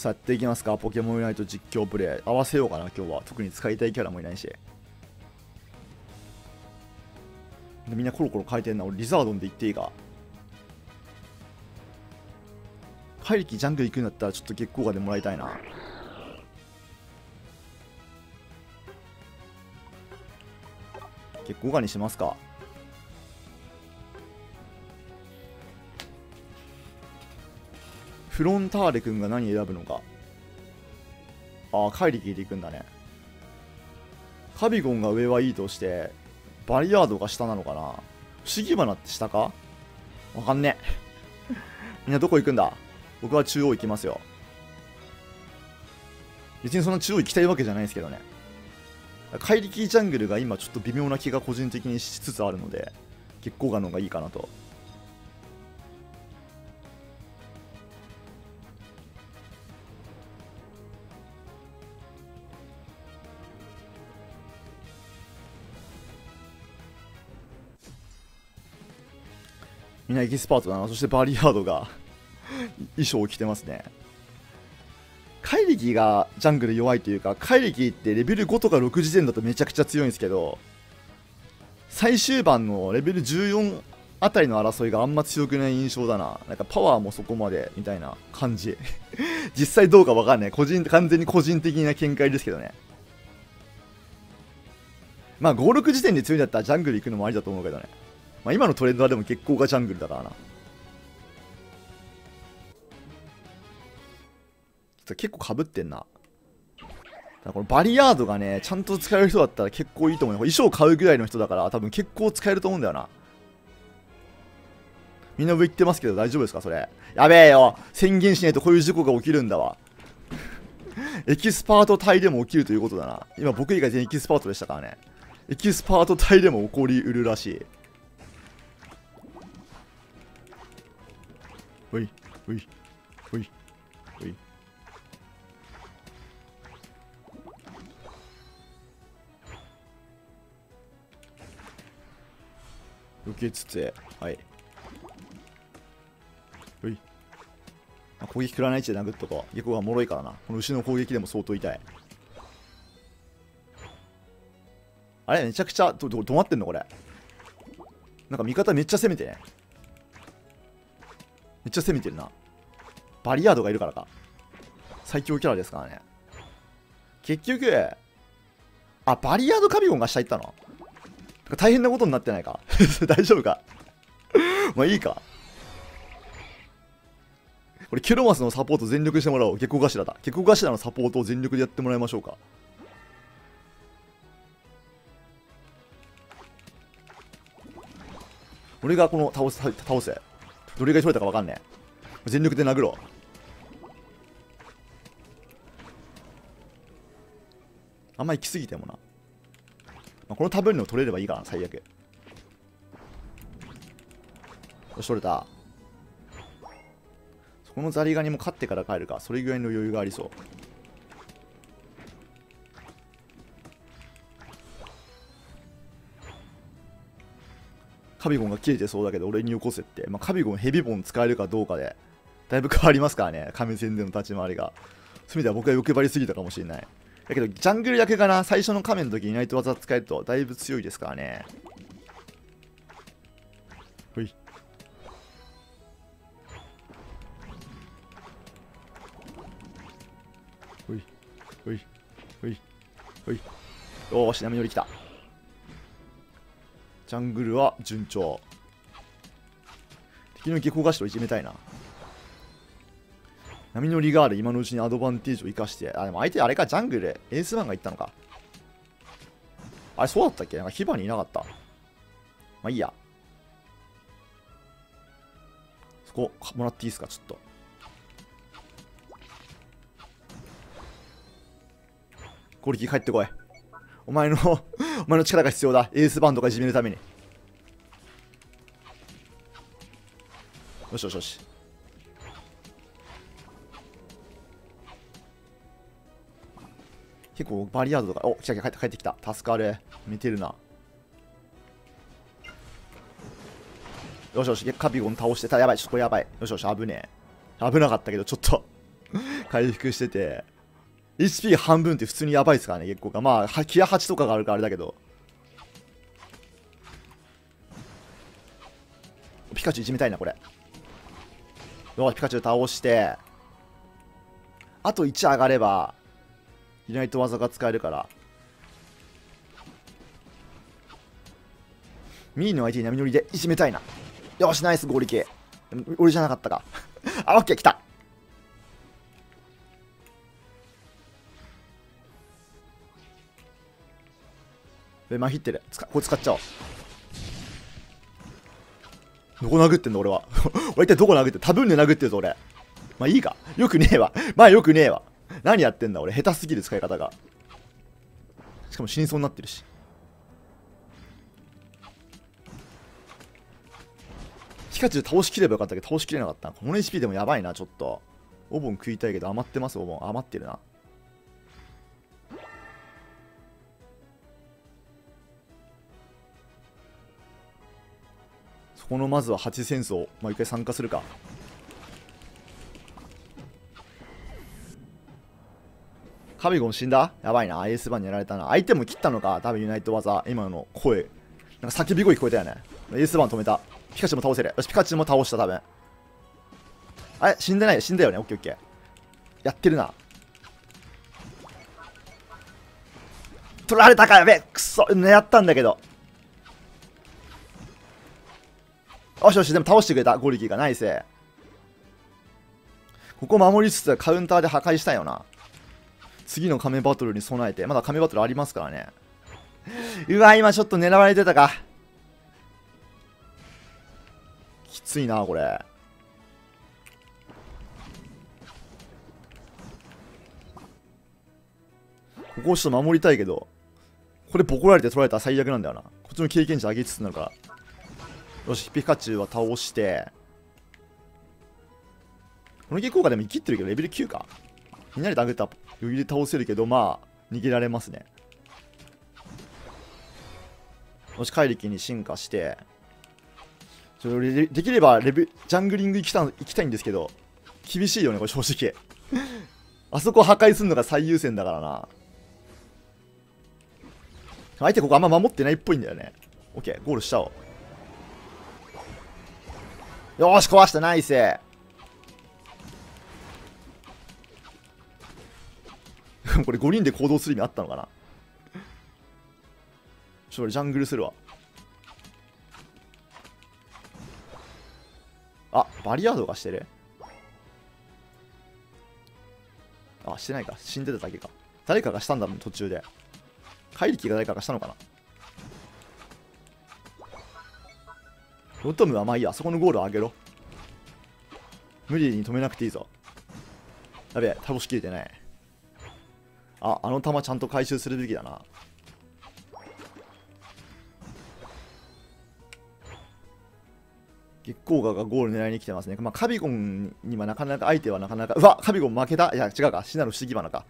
さあやっていきますか。ポケモンユナイト実況プレイ。合わせようかな今日は。特に使いたいキャラもいないし。みんなコロコロ変えてんな。俺リザードンで行っていいか。怪力ジャングル行くんだったらちょっと月光河でもらいたいな。月光河にしますか。フロンターレ君が何選ぶのか。ああ怪力で行くんだね。カビゴンが上はいいとしてバリヤードが下なのかな。不思議花って下か？わかんねえ。みんなどこ行くんだ？僕は中央行きますよ。別にそんな中央行きたいわけじゃないですけどね。怪力ジャングルが今ちょっと微妙な気が個人的にしつつあるので月光ガの方がいいかなと。みんなエキスパートだな。そしてバリヤードが衣装を着てますね。怪力がジャングル弱いというか怪力ってレベル5とか6時点だとめちゃくちゃ強いんですけど最終盤のレベル14あたりの争いがあんま強くない印象だな。なんかパワーもそこまでみたいな感じ。実際どうかわかんない。個人完全に個人的な見解ですけどね。まあ56時点で強いんだったらジャングル行くのもありだと思うけどね。まあ、今のトレンドはでも結構がジャングルだからな。結構かぶってんな。このバリヤードがね、ちゃんと使える人だったら結構いいと思うよ。衣装買うぐらいの人だから多分結構使えると思うんだよな。みんな上行ってますけど大丈夫ですか？それ。やべえよ宣言しないとこういう事故が起きるんだわ。エキスパート帯でも起きるということだな。今僕以外全員エキスパートでしたからね。エキスパート帯でも起こりうるらしい。ほいほいほいほい。受けつつはい。ほい。攻撃食らない位置で殴っとこう。下校が脆いからな。この牛の攻撃でも相当痛い。あれめちゃくちゃどど止まってんのこれ。なんか味方めっちゃ攻めてね。っちゃ攻めてるな。バリアードがいるからか。最強キャラですからね。結局あバリアードカビゴンが下行ったの？大変なことになってないか？大丈夫か？まあいいか。これケロマスのサポート全力してもらおう。下校頭だ。下校頭のサポートを全力でやってもらいましょうか。俺がこの倒す倒せ。どれが取れたか分かんねえ。全力で殴ろう。あんま行き過ぎてもな、まあ、この食べるの取れればいいかな最悪。よし取れた。そこのザリガニも勝ってから帰るか。それぐらいの余裕がありそう。カビゴンが切れてそうだけど俺によこせって、まあ、カビゴンヘビボン使えるかどうかでだいぶ変わりますからね。亀戦での立ち回りが。そういう意味では僕は欲張りすぎたかもしれない。だけどジャングルだけかな。最初の亀の時にナイト技使えるとだいぶ強いですからね。ほい。ほい。ほい。ほい。ほい。よーし波乗り来た。ジャングルは順調。敵の下校頭をいじめたいな。波のリガール今のうちにアドバンテージを生かして。あでも相手あれかジャングルエースマンが行ったのか。あれそうだったっけ？なんかヒバにいなかった。まあいいや。そこもらっていいですか？ちょっと。コリキ帰ってこい。お前の お前の力が必要だ。エースバンドがいじめるために。よしよしよし。結構バリアードとか。お来た来た帰ってきた。助かる。見てるな。よしよしカピゴン倒してた。やばいちょっとこやばい。よしよし危ねえ。危なかったけどちょっと。回復してて。HP 半分って普通にやばいですからね結構がまあキア8とかがあるからあれだけど。ピカチュウいじめたいなこれ。よしピカチュウ倒して。あと1上がればユナイト技が使えるから。ミーの相手に波乗りでいじめたいな。よしナイス合力俺じゃなかったか。あオッケー来た。え、まひってる。これ使っちゃおう。どこ殴ってんの俺は。俺一体どこ殴って多分で殴ってるぞ俺。まあいいか。よくねえわ。まあよくねえわ。何やってんだ俺。下手すぎる使い方が。しかも死にそうになってるし。ピカチュウ倒しきればよかったけど倒しきれなかった。この HP でもやばいな、ちょっと。お盆食いたいけど余ってます、お盆。余ってるな。このまずは8戦争、もう一回参加するか。カビゴン死んだ？やばいな。エースバンにやられたな。相手も切ったのか？多分ユナイト技。今の声。なんか叫び声聞こえたよね。エースバン止めた。ピカチュウも倒せる。よし、ピカチュウも倒した、多分。あれ？死んでない？死んだよね？オッケーオッケー。やってるな。取られたか？やべくそ狙ったんだけど。よしよし、でも倒してくれた、ゴリキーが。ナイス。ここ守りつつカウンターで破壊したいよな。次の亀バトルに備えて。まだ亀バトルありますからね。うわ、今ちょっと狙われてたか。きついな、これ。ここをちょっと守りたいけど、これボコられて取られたら最悪なんだよな。こっちの経験値上げつつなるから。よし、ピカチュウは倒して、このゲ効果でも生きってるけど、レベル9か。みんなで殴ったら余裕で倒せるけど、まあ、逃げられますね。よし、怪力に進化して、ちょできればレベジャングリング行きた行きたいんですけど、厳しいよね、これ正直。あそこ破壊するのが最優先だからな。相手ここあんま守ってないっぽいんだよね。オッケー、ゴールしちゃおう。よし、壊したナイス これ5人で行動する意味あったのかな？ちょっと俺ジャングルするわ。あ、バリアードがしてる？あ、してないか。死んでただけか。誰かがしたんだもん、途中で。怪力が誰かがしたのかな？ロトムはまあいいや、そこのゴールを上げろ。無理に止めなくていいぞ。やべえ、倒しきれてない。あ、あの弾ちゃんと回収するべきだな。月光河がゴール狙いに来てますね。まあ、カビゴンにはなかなか相手はなかなか。うわカビゴン負けたいや、違うか。シナの不思議花か。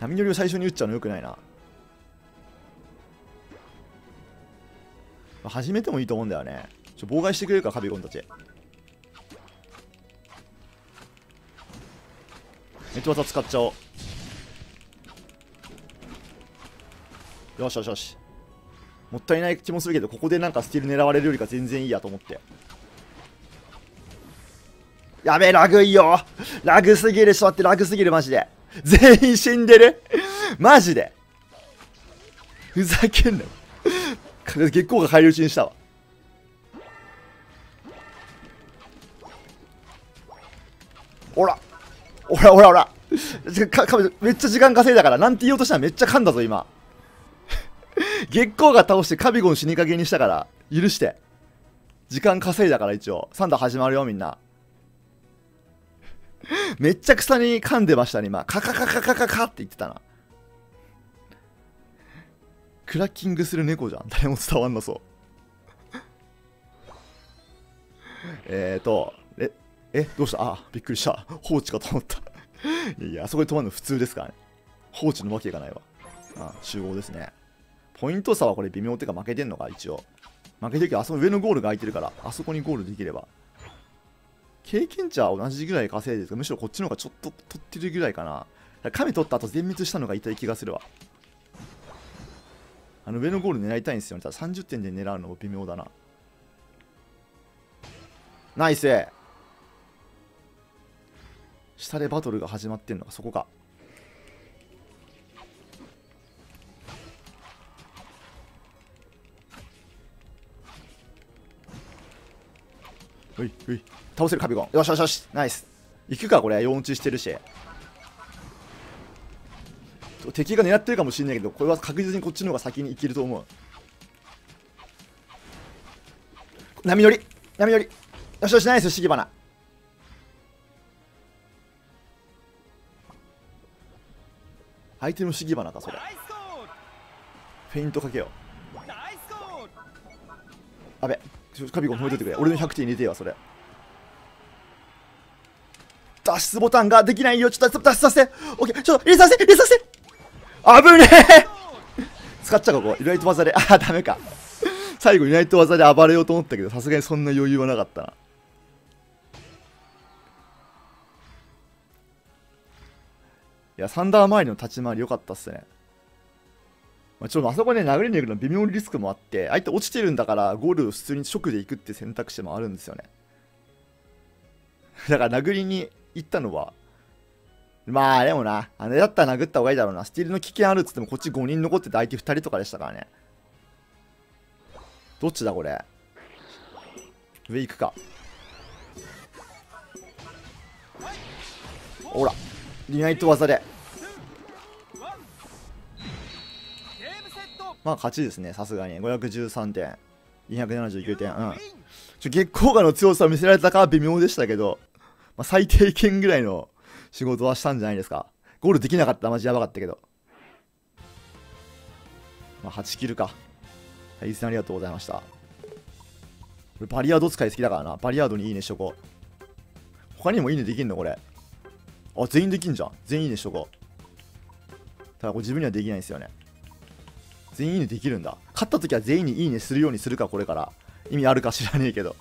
波乗りを最初に打っちゃうのよくないな。始めてもいいと思うんだよね。ちょ妨害してくれるか、カビゴンたち。ネット技使っちゃおう。よしよしよし。もったいない気もするけど、ここでなんかスティール狙われるよりか全然いいやと思って。やべえ、ラグいいよラグすぎる、ちょっと待って、ラグすぎる、マジで。全員死んでるマジでふざけんなよ。月光が返り討ちにしたわ。ほら。ほらほらほら。めっちゃ時間稼いだからなんて言おうとしたらめっちゃ噛んだぞ今。月光が倒してカビゴン死にかけにしたから許して。時間稼いだから一応。サンダー始まるよみんな。めっちゃ草に噛んでましたね今。カカカカカカカって言ってたな。クラッキングする猫じゃん。誰も伝わんなそう。えーとええどうした？あびっくりした。放置かと思った。いやあそこで止まるの普通ですからね。放置のわけがないわ。あ集合ですね。ポイント差はこれ微妙っていうか負けてんのか一応。負けてるけどあそこ上のゴールが空いてるからあそこにゴールできれば。経験値は同じぐらい稼いでるけどむしろこっちの方がちょっと取ってるぐらいかな。亀取った後全滅したのが痛い気がするわ。あの上のゴール狙いたいんですよね。ただ30点で狙うのも微妙だな。ナイス。下でバトルが始まってんのがそこか。ういうい。倒せるカビゴン。よしよしよし。ナイス。行くかこれ。4打ちしてるし。敵が狙ってるかもしれないけどこれは確実にこっちの方が先に生きると思う。波乗り波乗り。よしよしナイスシギバナ。相手のシギバナかそれ。フェイントかけよあべカビゴン止めといてくれ。俺の100点入れてよそれ。脱出ボタンができないよ。ちょっと脱出させてオッケーちょっと入れさせて入れさせ。て危ねえ。使っちゃうここ。ユナイト技で。あダメか。最後ユナイト技で暴れようと思ったけどさすがにそんな余裕はなかったな。いやサンダー周りの立ち回り良かったっすね。まあ、ちょっとあそこね、殴りに行くの微妙にリスクもあって、相手落ちてるんだから、ゴールを普通に直で行くって選択肢もあるんですよね。だから殴りに行ったのは、まあでもな、あれだったら殴った方がいいだろうな。スティールの危険あるっつってもこっち5人残ってて相手2人とかでしたからね。どっちだこれ？上行くか。ほら、リナイト技で。まあ勝ちですね、さすがに。513点、279点。うん。ちょ月光河の強さを見せられたかは微妙でしたけど、まあ、最低限ぐらいの仕事はしたんじゃないですか。ゴールできなかったマジやばかったけど。まあ、8キルか。はい、いつありがとうございました。バリアード使い好きだからな。バリアードにいいねしとこう。他にもいいねできんの？これ。あ、全員できんじゃん。全員いいねしとこう。ただこれ自分にはできないんですよね。全員いいねできるんだ。勝った時は全員にいいねするようにするか、これから。意味あるか知らねえけど。